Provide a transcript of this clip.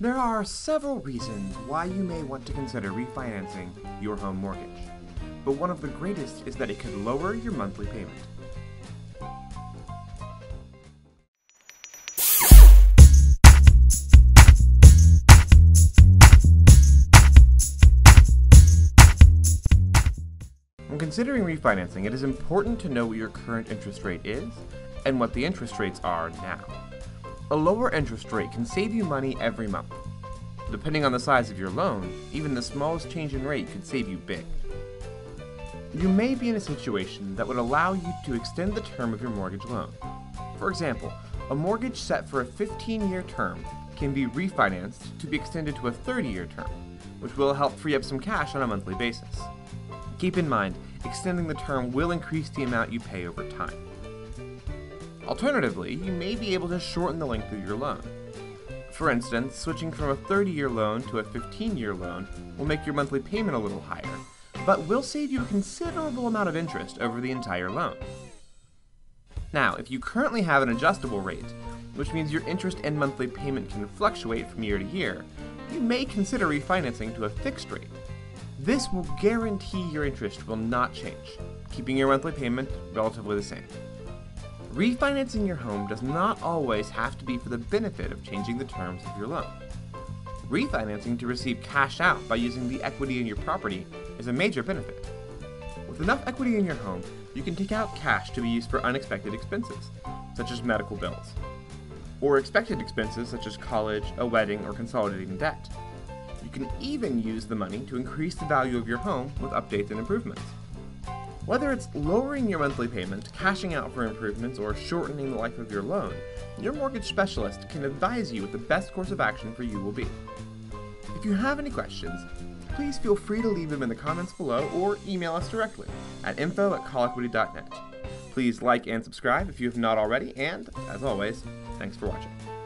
There are several reasons why you may want to consider refinancing your home mortgage, but one of the greatest is that it could lower your monthly payment. When considering refinancing, it is important to know what your current interest rate is and what the interest rates are now. A lower interest rate can save you money every month. Depending on the size of your loan, even the smallest change in rate could save you big. You may be in a situation that would allow you to extend the term of your mortgage loan. For example, a mortgage set for a 15 year term can be refinanced to be extended to a 30 year term, which will help free up some cash on a monthly basis. Keep in mind, extending the term will increase the amount you pay over time. Alternatively, you may be able to shorten the length of your loan. For instance, switching from a 30 year loan to a 15 year loan will make your monthly payment a little higher, but will save you a considerable amount of interest over the entire loan. Now, if you currently have an adjustable rate, which means your interest and monthly payment can fluctuate from year to year, you may consider refinancing to a fixed rate. This will guarantee your interest will not change, keeping your monthly payment relatively the same. Refinancing your home does not always have to be for the benefit of changing the terms of your loan. Refinancing to receive cash out by using the equity in your property is a major benefit. With enough equity in your home, you can take out cash to be used for unexpected expenses, such as medical bills, or expected expenses such as college, a wedding, or consolidating debt. You can even use the money to increase the value of your home with updates and improvements. Whether it's lowering your monthly payment, cashing out for improvements, or shortening the life of your loan, your mortgage specialist can advise you what the best course of action for you will be. If you have any questions, please feel free to leave them in the comments below or email us directly at info at collequity.net. Please like and subscribe if you have not already, and as always, thanks for watching.